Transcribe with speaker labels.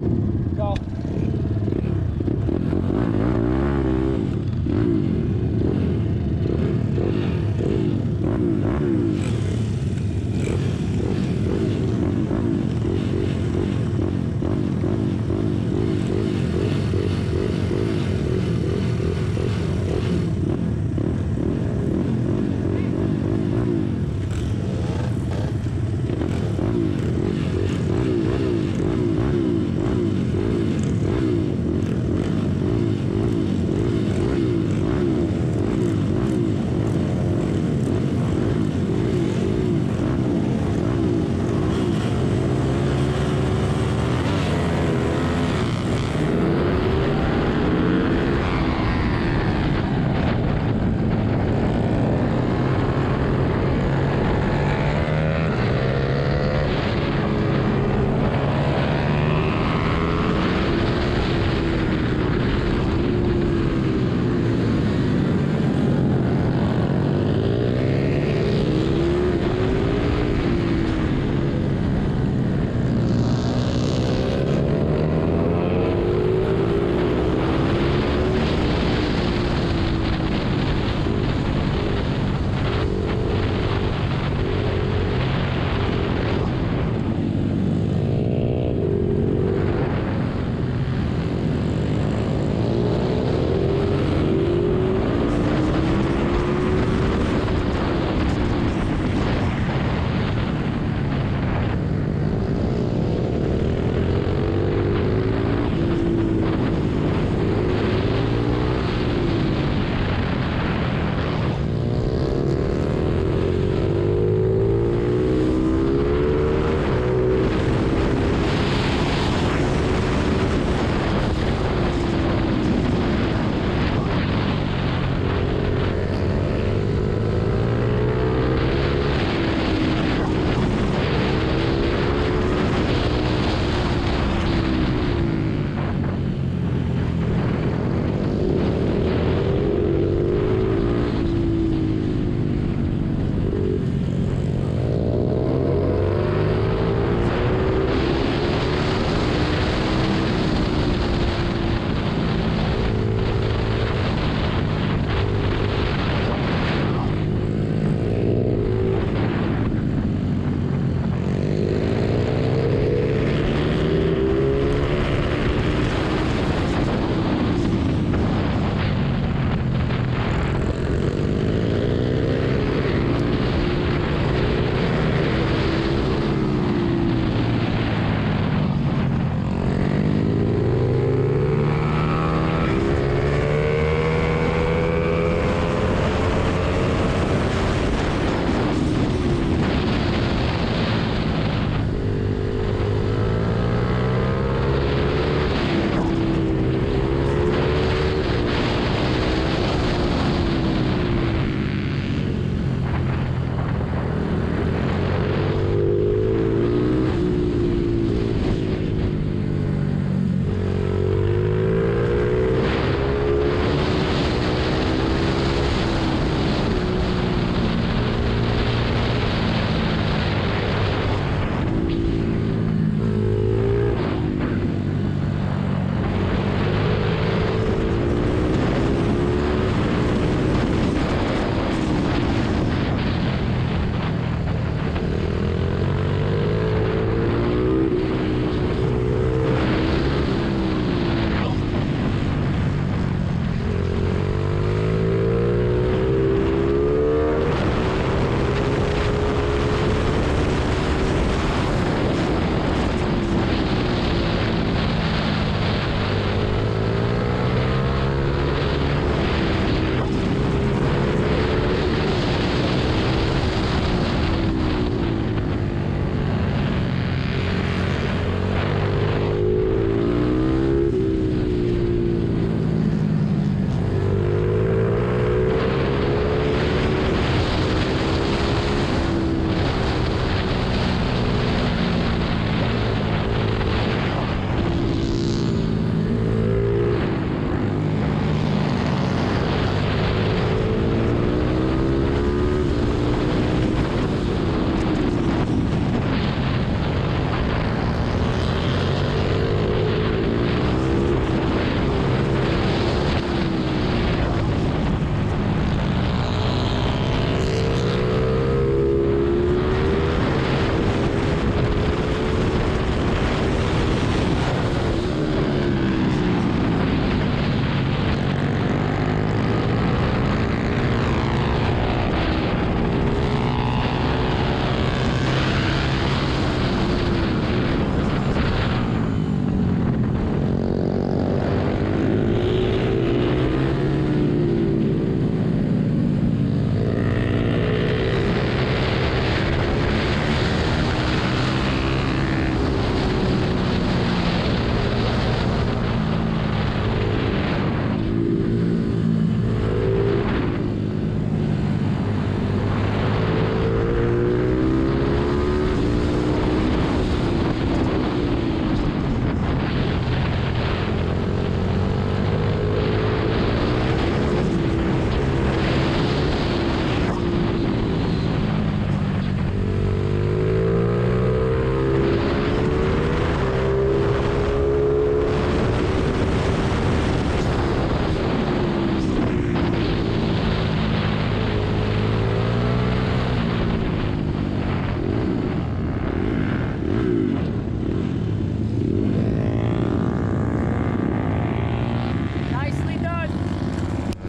Speaker 1: Go.